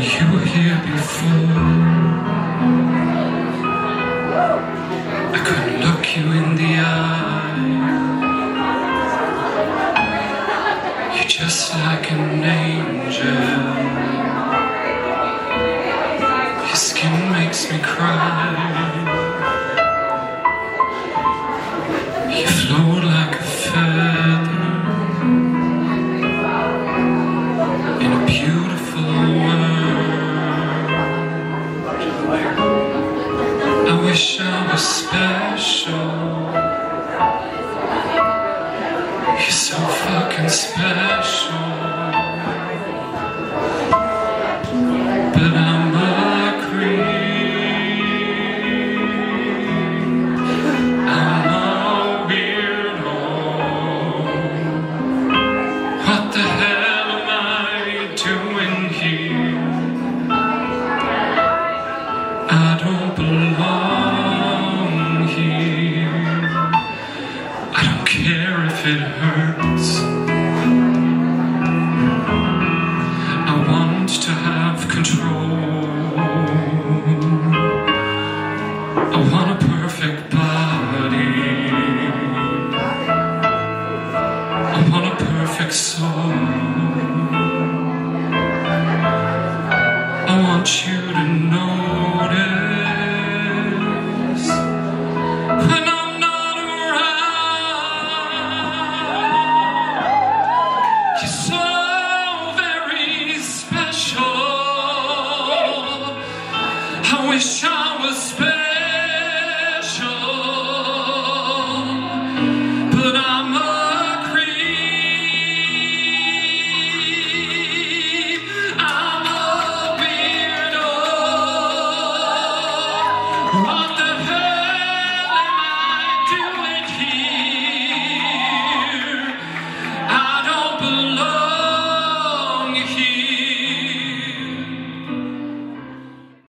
you were here before. I couldn't look you in the eye. You're just like an angel. Your skin makes me cry. I wish I was special. You're so fucking special. But I'm I don't belong here. I don't care if it hurts. I want to have control. I want a perfect body. I want a perfect soul. I want you to notice wish I was special,